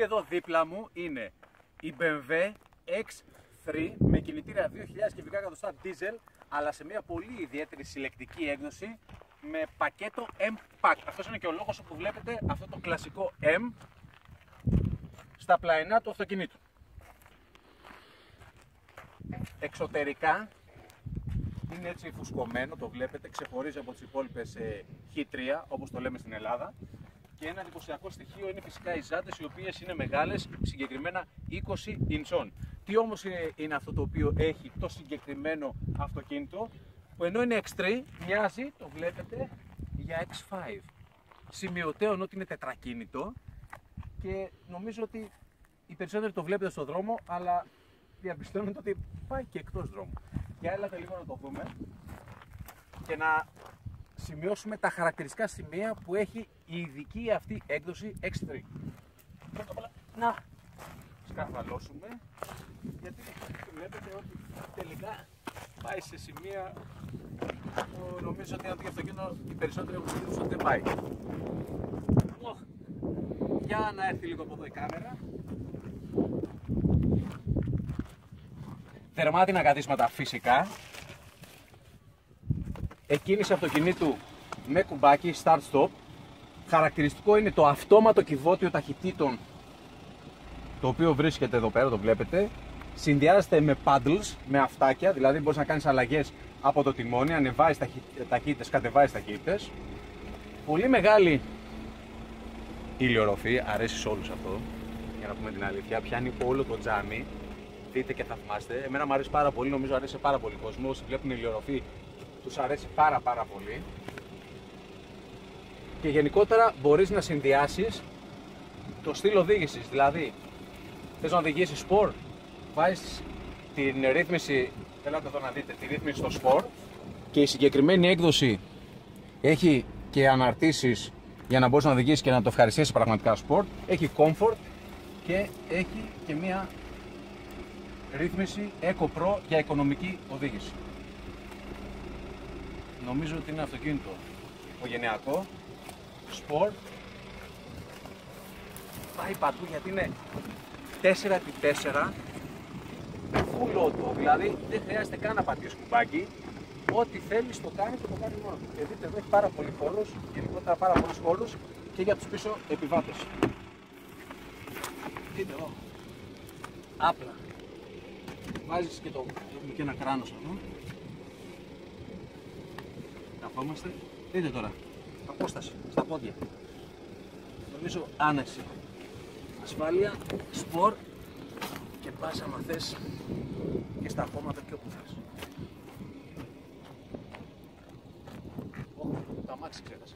εδώ δίπλα μου είναι η BMW X3 με κινητήρα 2000 κυβικά εκατοστά diesel αλλά σε μια πολύ ιδιαίτερη συλλεκτική έκδοση με πακέτο M-Pack. Αυτός είναι και ο λόγος που βλέπετε αυτό το κλασικό M στα πλαϊνά του αυτοκινήτου. Εξωτερικά είναι έτσι φουσκωμένο, το βλέπετε, ξεχωρίζει από τις υπόλοιπες ε, H3 όπως το λέμε στην Ελλάδα και ένα εντυπωσιακό στοιχείο είναι φυσικά οι ζάντες οι οποίες είναι μεγάλες, συγκεκριμένα 20 ιντσών. Τι όμως είναι, είναι αυτό το οποίο έχει το συγκεκριμένο αυτοκίνητο που ενώ είναι X3 μοιάζει, το βλέπετε, για X5. Σημειωτέων ότι είναι τετρακίνητο και νομίζω ότι οι περισσότεροι το βλέπετε στον δρόμο αλλά διαπιστώνετε ότι πάει και εκτός δρόμου. Για έλατε λίγο να το δούμε και να σημειώσουμε τα χαρακτηριστικά σημεία που έχει η ειδική αυτή έκδοση X3. Πρώτα απ' όλα να σκαρβαλώσουμε γιατί βλέπετε ότι τελικά πάει σε σημεία που νομίζω ότι αυτό το αυτοκίνητο οι περισσότεροι έχουν ότι δεν πάει. Για να έρθει λίγο από εδώ η κάμερα. Θερμάτινα καθίσματα φυσικά. Εκκίνηση αυτοκινήτου με κουμπάκι start stop. Χαρακτηριστικό είναι το αυτόματο κυβότιο ταχυτήτων το οποίο βρίσκεται εδώ πέρα, το βλέπετε. Συνδυάζεται με paddles, με αυτάκια, δηλαδή μπορείς να κάνεις αλλαγές από το τιμόνι, ανεβάζεις ταχύτητες, κατεβάζεις ταχύτητες. Πολύ μεγάλη ηλιορροφή, αρέσει σε όλους αυτό, για να πούμε την αλήθεια, πιάνει όλο το τζάμι, δείτε και θαυμάστε. Εμένα μου αρέσει πάρα πολύ, νομίζω αρέσει σε πάρα πολύ κόσμο, όσοι βλέπουν ηλιορροφή τους αρέσει πάρα πάρα πολύ. Και γενικότερα μπορείς να συνδυάσεις το στυλ οδήγησης, δηλαδή θες να οδηγήσεις σπορ, βάζεις την ρύθμιση, θέλετε εδώ να δείτε, τη ρύθμιση στο σπορ και η συγκεκριμένη έκδοση έχει και αναρτήσεις για να μπορείς να οδηγήσεις και να το ευχαριστήσεις πραγματικά σπορ, έχει comfort και έχει και μία ρύθμιση Eco Pro για οικονομική οδήγηση. Νομίζω ότι είναι αυτοκίνητο. Οικογενειακό, sport, πάει παντού γιατί είναι 4x4 με full auto, δηλαδή δεν χρειάζεται καν να πατήσεις κουμπάκι, ό,τι θέλεις το κάνεις και το κάνεις μόνο του. Και δείτε εδώ έχει πάρα πολύ χώρος, γενικότερα πάρα πολλούς χώρους και για τους πίσω επιβάτες. Δείτε εδώ, άπλα, βάζεις και, το, έχουμε και ένα κράνος εδώ, καθόμαστε, δείτε τώρα, απόσταση στα πόδια. Νομίζω άνεση ασφάλεια, σπορ και πας άμα θες και στα χώματα και όπου θες. Ω, τα μάξι ξέχασα.